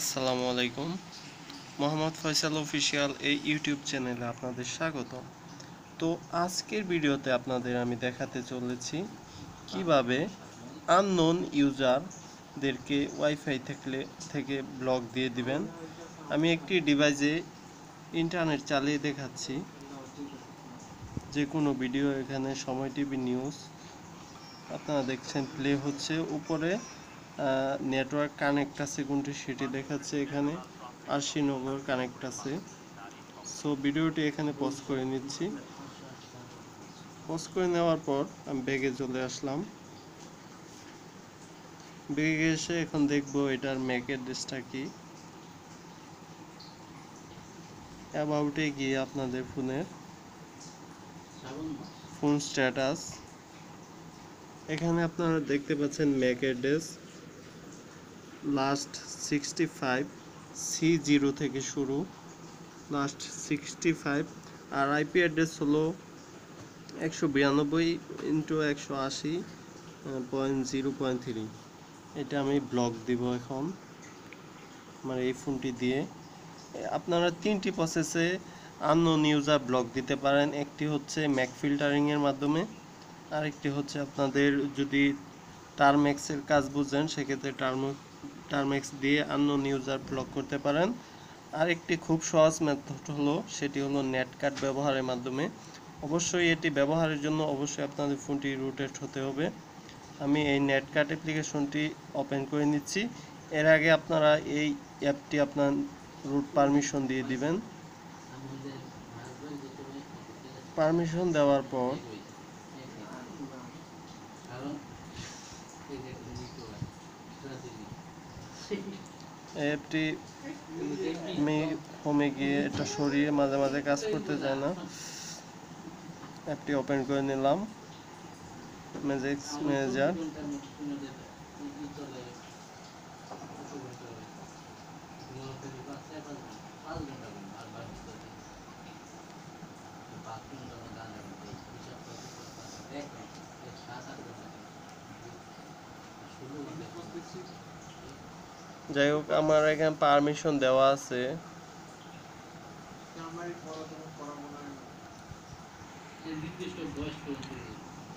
আসসালামু আলাইকুম। মোহাম্মদ ফয়সাল অফিসিয়াল এই ইউটিউব চ্যানেলে আপনাদের স্বাগত তো আজকের ভিডিওতে আপনাদের আমি দেখাতে চলেছি কীভাবে আননোন ইউজারদেরকে ওয়াইফাই থাকলে, থেকে ব্লক দিয়ে দিবেন। আমি একটি ডিভাইসে ইন্টারনেট চালিয়ে দেখাচ্ছি। যে কোনো ভিডিও এখানে সময় টিভি নিউজ আপনারা দেখছেন প্লে হচ্ছে। উপরে নেটওয়ার্ক কানেক্ট আছে কোনটি সেটি দেখাচ্ছে এখানে। আরশিনগর কানেক্ট আছে। সো ভিডিওটি এখানে পজ করে নিচ্ছি। পজ করে নেওয়ার পর আমি ব্যাগে চলে আসলাম। ব্যাগে এসে এখন দেখব এটার ম্যাক অ্যাড্রেসটা কি। অ্যাবাউটে গিয়ে আপনাদের ফোনের ফোন স্ট্যাটাস এখানে আপনারা দেখতে পাচ্ছেন MAC address last sixty five C zero থেকে শুরু লাস্ট সিক্সটি ফাইভ আর আইপি অ্যাড্রেস হলো একশো বিরানব্বই ইন্টু একশো আশি পয়েন্ট জিরো পয়েন্ট থ্রি এটা আমি ব্লক দিব এখন, আমার এই ফোনটি দিয়ে। আপনারা তিনটি প্রসেসে আননোন ইউজার ব্লক দিতে পারেন। একটি হচ্ছে ম্যাক ফিল্টারিংয়ের মাধ্যমে, আরেকটি হচ্ছে আপনাদের যদি টার্মেক্সের কাজ বুঝেন, সেক্ষেত্রে টার্ম টার্মেক্স দিয়ে আননোন ইউজার ব্লক করতে পারেন। আরেকটি খুব সহজ মেথড হলো, সেটি হলো নেট কার্ড ব্যবহারের মাধ্যমে। অবশ্যই এটি ব্যবহারের জন্য অবশ্যই আপনাদের ফোনটি রুটেড হতে হবে। আমি এই নেট কার্ড অ্যাপ্লিকেশনটি ওপেন করে নিচ্ছি। এর আগে আপনারা এই অ্যাপটি আপনার রুট পারমিশন দিয়ে দিবেন। পারমিশন দেওয়ার পর অ্যাপটি আমি হোমে গিয়ে এটা সরিয়ে মাঝে মাঝে কাজ করতে চায় না। অ্যাপটি ওপেন করে নিলাম। ম্যাজিক্স ম্যানেজার যাই হোক, আমার এখানে পারমিশন দেওয়া আছে।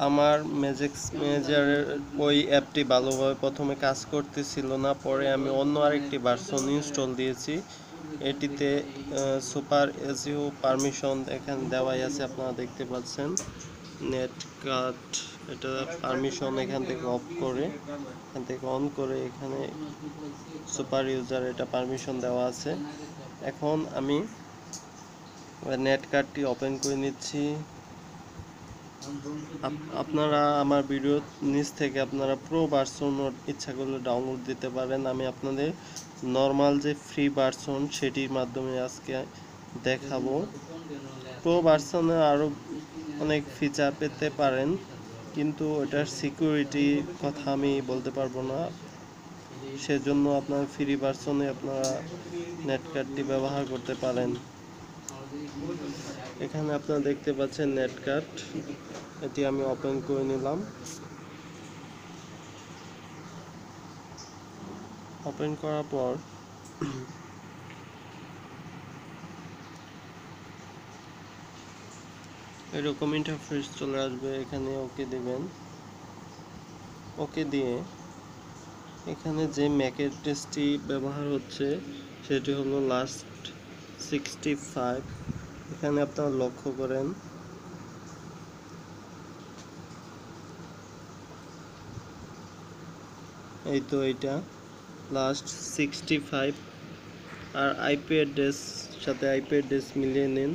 আমার ম্যাজিক্স ম্যানেজারের ওই অ্যাপটি ভালোভাবে প্রথমে কাজ করতেছিল না, পরে আমি অন্য আরেকটি ভার্সন ইনস্টল দিয়েছি। এটিতে সুপার এসিও পারমিশন এখানে দেওয়াই আছে, আপনারা দেখতে পাচ্ছেন। নেট কাট, এটা পারমিশন এখান থেকে অফ করে, এখান থেকে অন করে এখানে সুপার ইউজার এটা পারমিশন দেওয়া আছে। এখন আমি নেট কার্ডটি ওপেন করে নিচ্ছি। আপনারা আমার ভিডিও নিচ থেকে আপনারা প্রো ভার্সন ইচ্ছা করলে ডাউনলোড দিতে পারেন। আমি আপনাদের নর্মাল যে ফ্রি ভার্সন সেটির মাধ্যমে আজকে দেখাবো। প্রো ভার্সনে আরও অনেক ফিচার পেতে পারেন, কিন্তু ওটার সিকিউরিটি কথা আমি বলতে পারব না। সেজন্য আপনার ফ্রি ভার্সনে আপনারা নেট কার্ডটি ব্যবহার করতে পারেন। এখানে আপনারা দেখতে পাচ্ছেন নেট কার্ড এটি আমি ওপেন করে নিলাম। ওপেন করার পর এরকম ইন্টারফেস চলে আসবে, এখানে ওকে দিবেন। ওকে দিয়ে এখানে যে ম্যাক অ্যাড্রেসটি ব্যবহার হচ্ছে, সেটি হলো লাস্ট সিক্সটি ফাইভ এখানে আপনারা লক্ষ্য করেন, এই তো এইটা লাস্ট সিক্সটি ফাইভ আর আইপি অ্যাড্রেস সাথে আইপি অ্যাড্রেস মিলিয়ে নিন।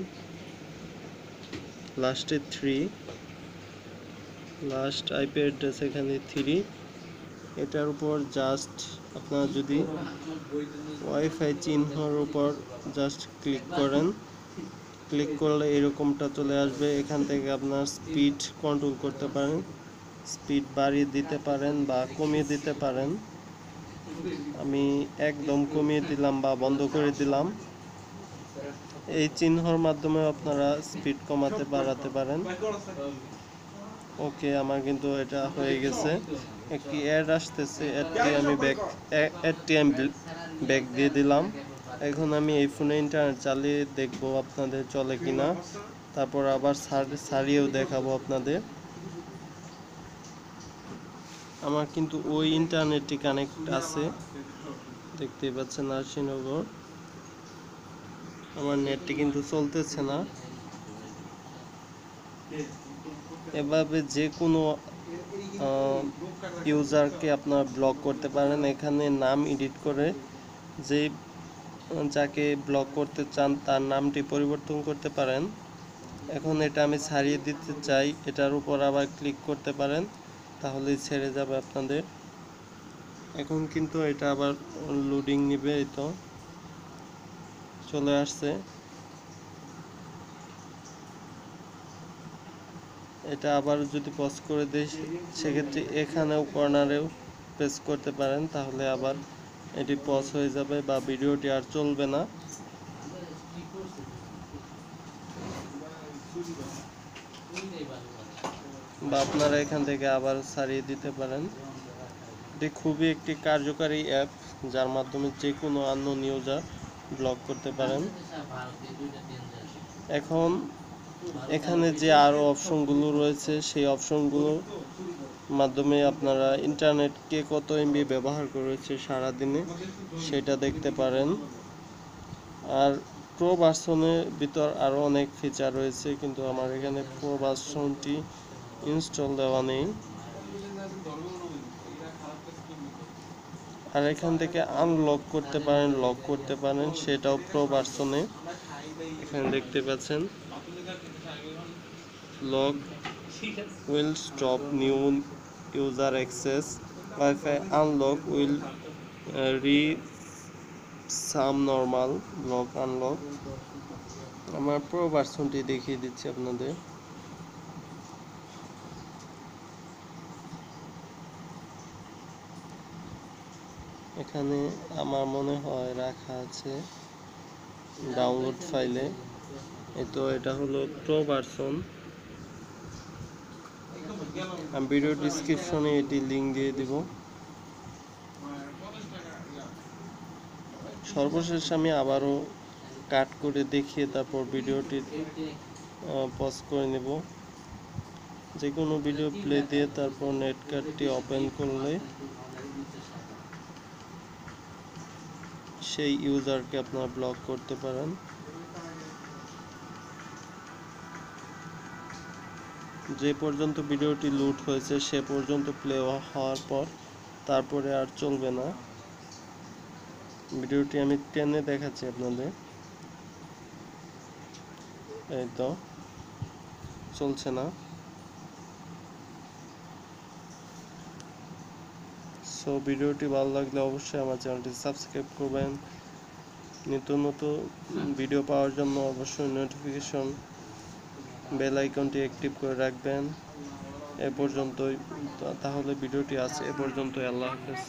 লাস্টে থ্রি লাস্ট আইপি অ্যাড্রেস এখানে থ্রি এটার উপর জাস্ট আপনারা যদি ওয়াইফাই চিহ্নর উপর জাস্ট ক্লিক করেন ক্লিক করলে এরকমটা চলে আসবে। এখান থেকে আপনার স্পিড কন্ট্রোল করতে পারেন। স্পিড বাড়িয়ে দিতে পারেন বা কমিয়ে দিতে পারেন। আমি একদম কমিয়ে দিলাম বা বন্ধ করে দিলাম। এই চিহ্নর মাধ্যমে আপনারা স্পিড কমাতে বাড়াতে পারেন। ওকে আমার কিন্তু এটা হয়ে গেছে। একটি অ্যাড আসতেছে অ্যাডটি আমি ব্যাক অ্যাডটি আমি ব্যাক দিয়ে দিলাম। এখন আমি এই ফোনে ইন্টারনেট চালিয়ে দেখব আপনাদের চলে কিনা। তারপর আবার সার- সারিয়েও দেখাবো আপনাদের। আমার কিন্তু ওই ইন্টারনেটটি কানেক্ট আছে। দেখতেই পাচ্ছেন আরশিনগর। আমার নেটটি কিন্তু চলতেছে না। এভাবে যে কোনো ইউজারকে আপনারা ব্লক করতে পারেন। এখানে নাম এডিট করে যে, যাকে ব্লক করতে চান তার নামটি পরিবর্তন করতে পারেন। এখন এটা আমি ছাড়িয়ে দিতে চাই। এটার উপর আবার ক্লিক করতে পারেন, তাহলেই ছেড়ে যাবে আপনাদের। এখন কিন্তু এটা আবার লোডিং নিবে, এই তো। চলে আসছে। এটা আবার যদি পজ করে দিই, সেক্ষেত্রে এখানেও কর্নারেও প্রেস করতে পারেন, তাহলে আবার এটি পজ হয়ে যাবে বা ভিডিওটি আর চলবে না। বা আপনারা এখান থেকে আবার ছাড়িয়ে দিতে পারেন। এটি খুবই একটি কার্যকারী অ্যাপ যার মাধ্যমে যে কোনো আননোন ইউজার ব্লক করতে পারেন। এখন এখানে যে আরও অপশনগুলো রয়েছে, সেই অপশনগুলোর মাধ্যমে আপনারা ইন্টারনেট কে কত এমবি ব্যবহার করেছে সারাদিনে, সেটা দেখতে পারেন। আর প্রো ভার্সনের ভিতর আরও অনেক ফিচার রয়েছে, কিন্তু আমার এখানে প্রো ভার্সনটি ইনস্টল দেওয়া নেই। আর এখান থেকে আনলক করতে পারেন লক করতে পারেন সেটাও প্রো ভার্সনে এখানে দেখতে পাচ্ছেন lock stop new user access Wi-Fi unlock will uh, re some normal lock unlock আমার প্রো ভার্সনটি দেখিয়ে দিচ্ছি আপনাদের। এখানে আমার মনে হয় রাখা আছে ডাউনলোড ফাইলে তো এটা হলো প্রো ভার্সন আমি ভিডিও ডিসক্রিপশনে এটি লিংক দিয়ে দিব। সর্বশেষ আমি আবারও কাট করে দেখিয়ে তারপর ভিডিওটি পজ করে নেব। যে কোনো ভিডিও প্লে দিয়ে তারপর নেট কার্ডটি ওপেন করলে সেই ইউজারকে আপনারা ব্লক করতে পারেন। যে পর্যন্ত ভিডিওটি লুট হয়েছে, সে পর্যন্ত প্লে হওয়ার পর তারপরে আর চলবে না। ভিডিওটি আমি টেনে দেখাচ্ছি আপনাদের। এই তো, চলছে না। সো ভিডিওটি ভালো লাগলে অবশ্যই আমার চ্যানেলটি সাবস্ক্রাইব করবেন। নিত্য নতুন ভিডিও পাওয়ার জন্য অবশ্যই নোটিফিকেশন বেল আইকনটি অ্যাক্টিভ করে রাখবেন। এ পর্যন্তই। তাহলে ভিডিওটি আছে এ পর্যন্তই। আল্লাহ হাফেজ।